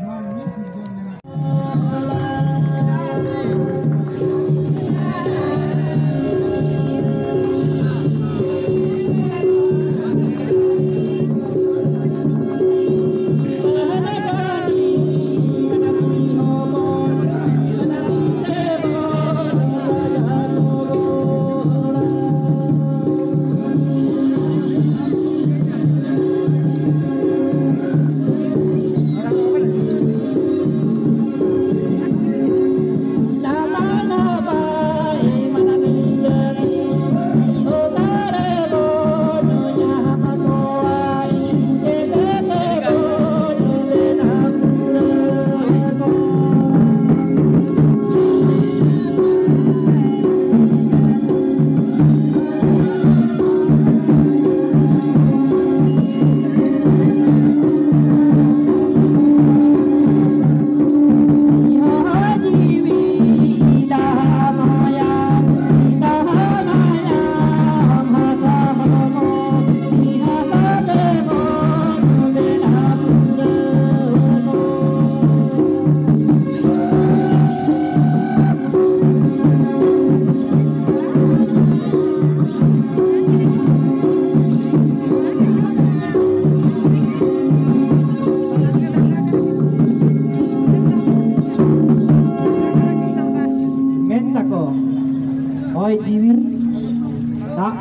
妈的没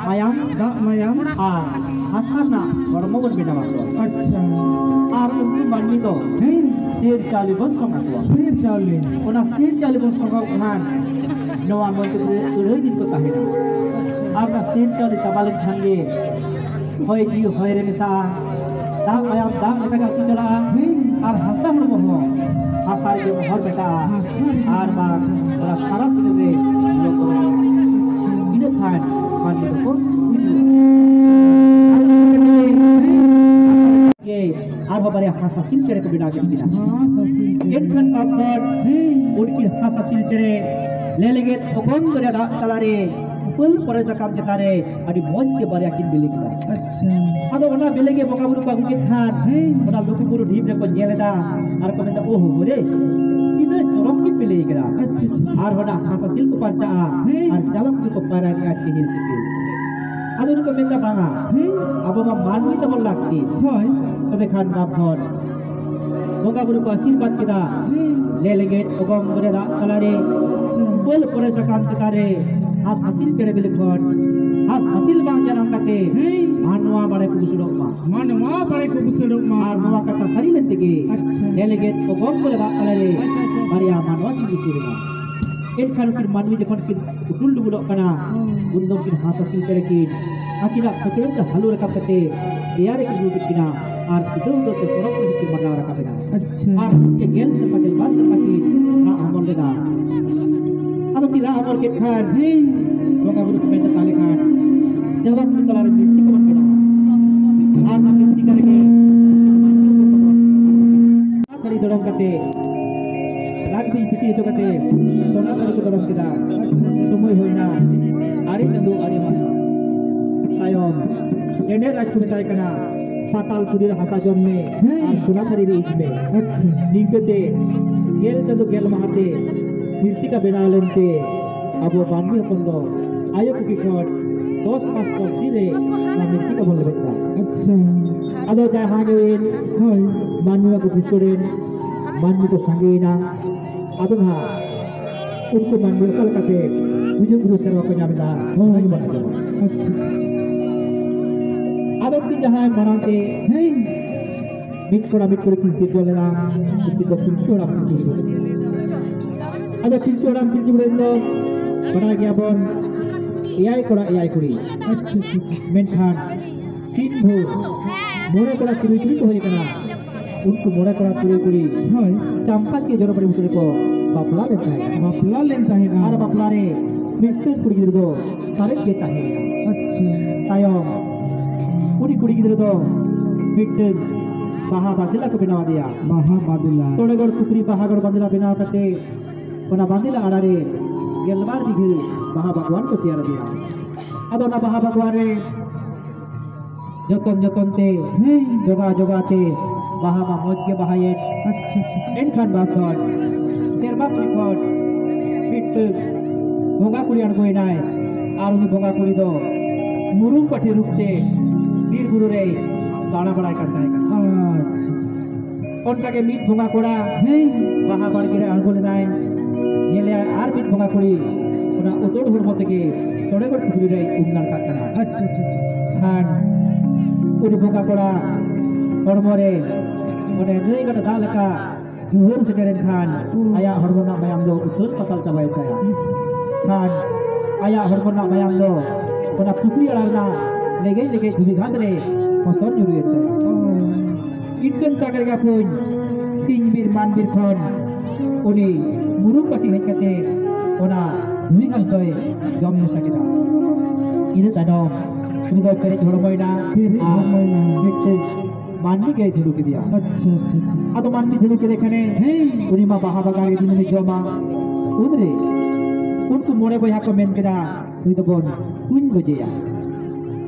আয়াম দা মায়াম আর হাসার না গরম করবে না আচ্ছা। আর উর্দু বান্নি তো হ্যাঁ। সির চালিবন সংখ্যা সির চালি ওনা সির চালিবন সংখ্যা ঘান নওয়া মধ্যে উড়ে দিন কথা হয় না আর না সির চালি তাবালে ঘাঙ্গে হয় কি হয় রে মেশা দা মায়াম দা এটা কাছে চলা। আর হাসা হলো হাসার গে মহর বেটা। আর বা ওরা সারা শুনে বাবারে হাসা সিলচেড়ে কবি ডাকেন কিনা হাসা সিলচেড়ে এটখান বাপর হ্যাঁ। উড়কি হাসা সিলচেড়ে লেলেগে থগন করে রাত তালারে ফুল পরে সকাম চেতারে আদি মজ কে বারে আকিন বেলে কিনা আচ্ছা। আদো ওনা বেলে গে বকাবুরু পাগু কে খান হ্যাঁ। ওনা লুকুপুরু ঢিপ রে কো জেলেদা আর কো মেতা ওহো রে ইদে চরক কি পেলে গেরা আচ্ছা, আচ্ছা আচ্ছা। আর ওনা হাসা সিল কো পারচা হ্যাঁ। আর জালাম কো পারা কা চিহিল চিহিল আদো কো মেতা বাঙা আবো মা মানবি তমল লাগতি হয়। तबे खान बाप धन बंगा बुरु को आशीर्वाद किदा ले लेगे ओगम गुरे दा तलारे सिंपल परे सकाम कितारे आस हासिल केड़े बिल खोन आस हासिल बांग जनाम कते मानवा बड़े कुबुसड़ो मा मानवा को कुबुसड़ो मा मानवा का का सरी मंत के ले लेगे ओगम गुरे दा तलारे मरिया मानवा की बिचिरिया एक खान फिर मानवी जखन कि उटुल बुलो कना बुंदो कि हासा सिंचरे कि अकिरा सकेन का हलो रकते यारे कि जुदिकिना artido do te poro ko ti पाताल पुरी हाथा जमे सोना थारी इजमे निगते गेल चंदो गेल महाते मृति का बेना लेंते अब वो बांधी अपन दो आयो कुकी कोट दोस पास को दिले ना मृति का बोल बेटा अच्छा अदो जय हाँ गए हाय मानवी को कुशोरे मानव को संगे ना अदो हाँ उनको मानवी कल कते उज्जवल सर्व को जामिता हाँ ये बात है अच्छा जमा अच्छा आदम की जहां मनाते हैं मिट कोड़ा मिट कोड़ा की सिर डोलेना उसकी तो पिलचोड़ा पिलचोड़ा ada पिलचोड़ा पिलचोड़ा दो बना गया बन एआई कोड़ा एआई कुड़ी अच्छा अच्छा अच्छा मेनखान तीन भो मोड़े कोड़ा कुड़ी कुड़ी को होय कना उनको मोड़े कोड़ा कुड़ी कुड़ी हाय चंपा के जरो पड़ी मुझे को बापला लेता है बापला लेता है ᱟᱨ ना ᱵᱟᱯᱞᱟ ᱨᱮ ᱢᱤᱫᱴᱟᱝ ᱠᱩᱲᱤ ᱜᱤᱫᱽᱨᱟᱹ ᱫᱚ ᱥᱟᱨᱮᱡ ᱜᱮ ᱛᱟᱦᱮᱸᱭᱮᱱᱟ अच्छा ᱛᱟᱭᱚᱢ कुड़ी कुड़ी किधर तो बिट बाहा बादिला को बिना दिया बाहा बादिला तोड़ेगढ़ कुपरी गोड़ बादिला बिना पते उना बादिला आड़ारे गेलवार बिघे बाहा भगवान को तैयार दिया अद उना बाहा भगवान रे जतन जतन ते जोगा जोगा ते बाहा मामोज के बाहाये अच्छा अच्छा एनखान बाखट शेरमा खट बिट भोंगा कुड़ी अणगोइनाय आर उनी भोंगा कुड़ी दो मुरुम पटे रुकते বীরগুরুরে দাঁড়া বড়াই কান্তা অনকাকে মিট ভোঙা করা হ্যাঁ বাহা বাড়গিরে আঙ্গুলে নাই নিলে আর মিট ভোঙা করি ওনা উতোড় হর মতকে তোড়ে গোট পৃথিবী রে উন্নয়ন কাকানা আচ্ছা আচ্ছা আচ্ছা হান উনি ভোঙা করা হরমরে ওনে নেই গটা দা লেখা দুহর সেটারেন খান আয়া হরমনা মায়াম দো উতোড় পাতাল চাবাই তাই খান আয়া হরমনা মায়াম দো ওনা পুকুরি আড়ার না legay legay tumi gas re pasor nyuru eta inkan ta karga pun sing bir man bir khon uni muru kati hakate ona tumi gas doy jom nu sakita ina ta dom tumi doy pere jholo moina moina bitte মাননি গায়ে ধুলুকে দিয়া আচ্ছা আচ্ছা আচ্ছা তো মাননি ধুলুকে এখানে উনিমা বাহাবা গাড়ি দিনে জমা উদরে উনকু মোড়ে বইয়া কো মেন কেদা তুই তো বোন কুইন গজিয়া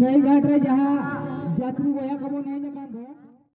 नई घाट रे जहाँ यात्री गोया कबो नहीं